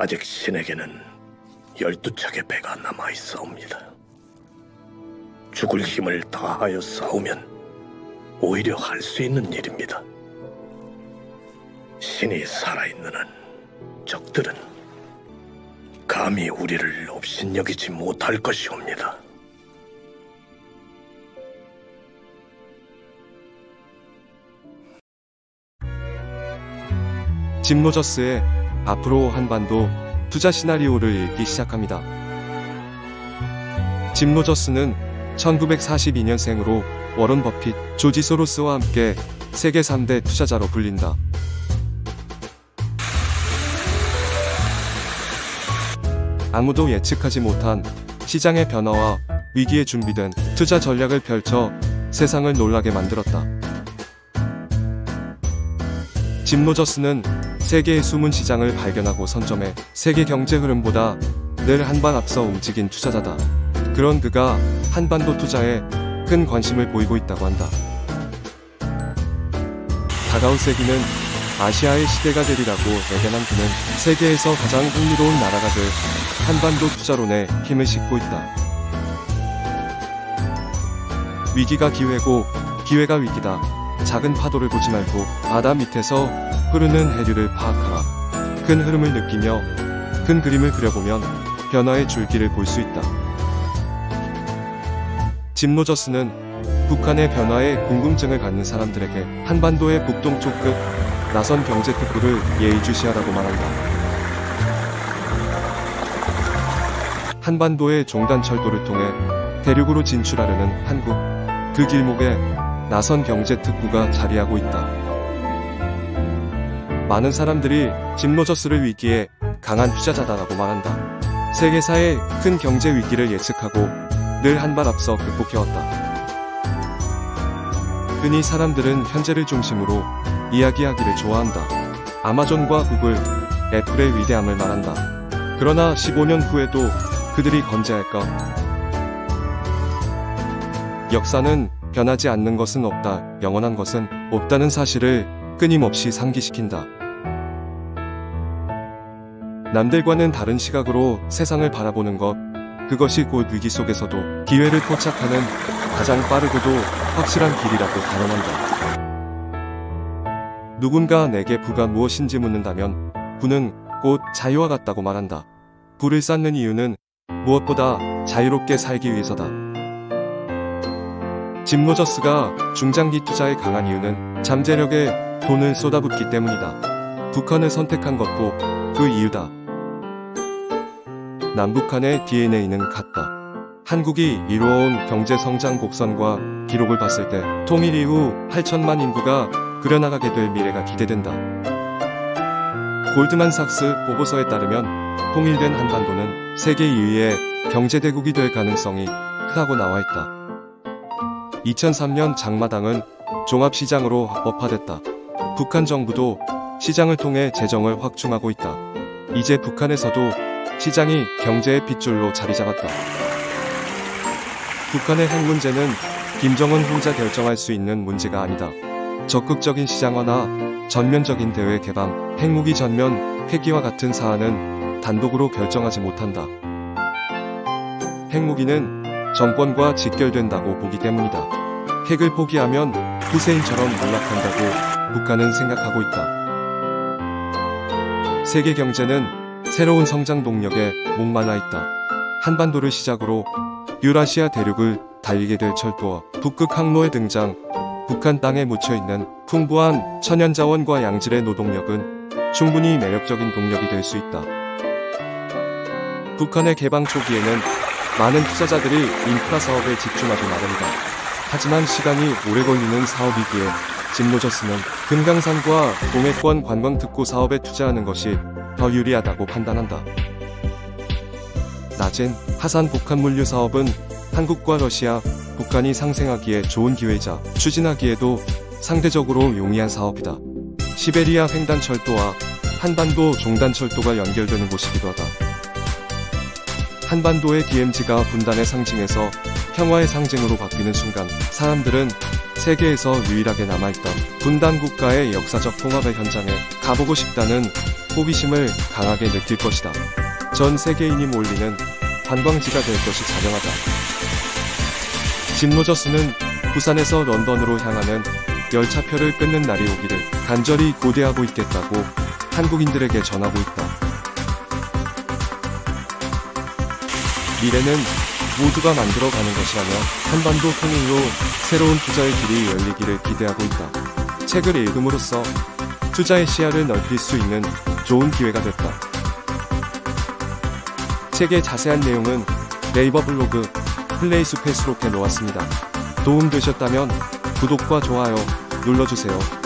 아직 신에게는 열두 척의 배가 남아 있사옵니다. 죽을 힘을 다하여 싸우면 오히려 할 수 있는 일입니다. 신이 살아있는 한 적들은 감히 우리를 업신여기지 못할 것이옵니다. 짐 로저스의 앞으로 한반도 투자 시나리오를 읽기 시작합니다. 짐 로저스는 1942년생으로 워런 버핏, 조지 소로스와 함께 세계 3대 투자자로 불린다. 아무도 예측하지 못한 시장의 변화와 위기에 준비된 투자 전략을 펼쳐 세상을 놀라게 만들었다. 짐 로저스는 세계의 숨은 시장을 발견하고 선점해 세계 경제 흐름보다 늘 한 발 앞서 움직인 투자자다. 그런 그가 한반도 투자에 큰 관심을 보이고 있다고 한다. 다가올 세기는 아시아의 시대가 되리라고 예견한 그는 세계에서 가장 흥미로운 나라가 될 한반도 투자론에 힘을 싣고 있다. 위기가 기회고 기회가 위기다. 작은 파도를 보지 말고 바다 밑에서 흐르는 해류를 파악하라. 큰 흐름을 느끼며 큰 그림을 그려보면 변화의 줄기를 볼 수 있다. 짐 로저스는 북한의 변화에 궁금증을 갖는 사람들에게 한반도의 북동쪽 끝 나선 경제 특구를 예의주시하라고 말한다. 한반도의 종단 철도를 통해 대륙으로 진출하려는 한국 그 길목에 나선 경제 특구가 자리하고 있다. 많은 사람들이 짐 로저스를 위기에 강한 투자자다라고 말한다. 세계사의 큰 경제 위기를 예측하고 늘 한 발 앞서 극복해왔다. 흔히 사람들은 현재를 중심으로 이야기하기를 좋아한다. 아마존과 구글, 애플의 위대함을 말한다. 그러나 15년 후에도 그들이 건재할까? 역사는 변하지 않는 것은 없다. 영원한 것은 없다는 사실을 끊임없이 상기시킨다. 남들과는 다른 시각으로 세상을 바라보는 것, 그것이 곧 위기 속에서도 기회를 포착하는 가장 빠르고도 확실한 길이라고 단언한다. 누군가 내게 부가 무엇인지 묻는다면 부는 곧 자유와 같다고 말한다. 부를 쌓는 이유는 무엇보다 자유롭게 살기 위해서다. 짐 로저스가 중장기 투자에 강한 이유는 잠재력에 돈을 쏟아붓기 때문이다. 북한을 선택한 것도 그 이유다. 남북한의 DNA는 같다. 한국이 이루어온 경제 성장 곡선과 기록을 봤을 때 통일 이후 8천만 인구가 그려나가게 될 미래가 기대된다. 골드만삭스 보고서에 따르면 통일된 한반도는 세계 2위의 경제대국이 될 가능성이 크다고 나와 있다. 2003년 장마당은 종합시장으로 합법화됐다. 북한 정부도 시장을 통해 재정을 확충하고 있다. 이제 북한에서도 시장이 경제의 핏줄로 자리 잡았다. 북한의 핵 문제는 김정은 혼자 결정할 수 있는 문제가 아니다. 적극적인 시장화나 전면적인 대외 개방, 핵무기 전면, 폐기와 같은 사안은 단독으로 결정하지 못한다. 핵무기는 정권과 직결된다고 보기 때문이다. 핵을 포기하면 후세인처럼 몰락한다고 북한은 생각하고 있다. 세계 경제는 새로운 성장 동력에 목말라 있다. 한반도를 시작으로 유라시아 대륙을 달리게 될 철도와 북극 항로의 등장, 북한 땅에 묻혀있는 풍부한 천연자원과 양질의 노동력은 충분히 매력적인 동력이 될 수 있다. 북한의 개방 초기에는 많은 투자자들이 인프라 사업에 집중하기 나름이다. 하지만 시간이 오래 걸리는 사업이기에 짐 로저스는 금강산과 동해권 관광특구 사업에 투자하는 것이 더 유리하다고 판단한다. 낮은 하산 복합 물류 사업은 한국과 러시아, 북한이 상생하기에 좋은 기회이자 추진하기에도 상대적으로 용이한 사업이다. 시베리아 횡단철도와 한반도 종단철도가 연결되는 곳이기도 하다. 한반도의 DMZ가 분단의 상징에서 평화의 상징으로 바뀌는 순간 사람들은 세계에서 유일하게 남아있던 분단 국가의 역사적 통합의 현장에 가보고 싶다는 호기심을 강하게 느낄 것이다. 전 세계인이 몰리는 관광지가 될 것이 자명하다. 짐 로저스는 부산에서 런던으로 향하는 열차표를 끊는 날이 오기를 간절히 고대하고 있겠다고 한국인들에게 전하고 있다. 미래는 모두가 만들어가는 것이라며 한반도 통일로 새로운 투자의 길이 열리기를 기대하고 있다. 책을 읽음으로써 투자의 시야를 넓힐 수 있는 좋은 기회가 됐다. 책의 자세한 내용은 네이버 블로그 플레이스 페이스로 놓았습니다. 도움되셨다면 구독과 좋아요 눌러주세요.